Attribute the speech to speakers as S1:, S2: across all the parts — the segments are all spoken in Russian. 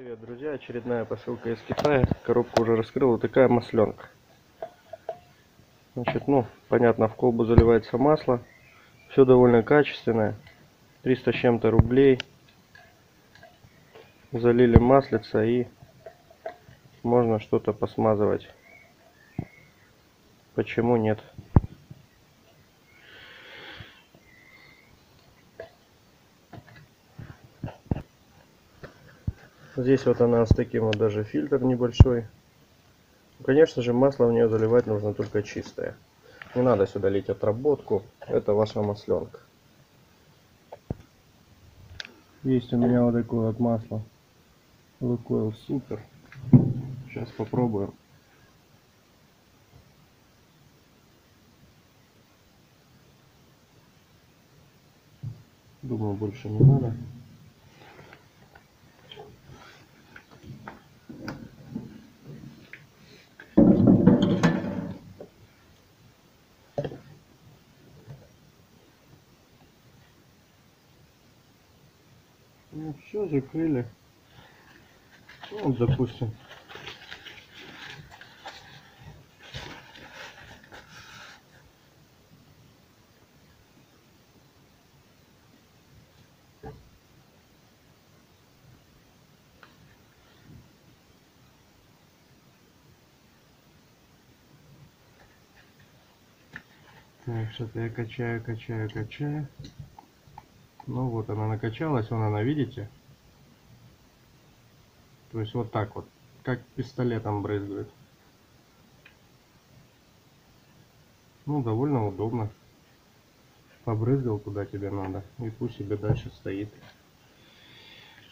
S1: Привет, друзья! Очередная посылка из Китая. Коробку уже раскрыл. Вот такая масленка. Значит, ну, понятно, в колбу заливается масло. Все довольно качественное. 300 с чем-то рублей. Залили маслица и можно что-то посмазывать. Почему нет? Здесь вот она с таким вот даже фильтр небольшой. Конечно же, масло в нее заливать нужно только чистое. Не надо сюда лить отработку. Это ваша масленка. Есть у меня вот такое вот масло. Лукойл Супер. Сейчас попробуем. Думаю, больше не надо. Ну все, закрыли. Ну, вот, допустим. Так, что-то я качаю, качаю, качаю. Ну вот она накачалась, вон она, видите? То есть вот так вот, как пистолетом брызгает. Ну, довольно удобно. Побрызгал куда тебе надо, и пусть себе дальше стоит.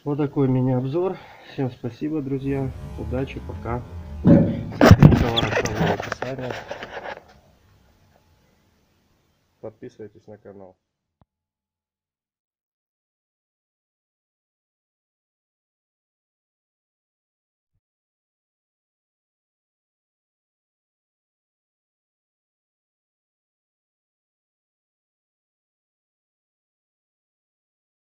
S1: Вот такой мини-обзор. Всем спасибо, друзья. Удачи, пока. Подписывайтесь на канал.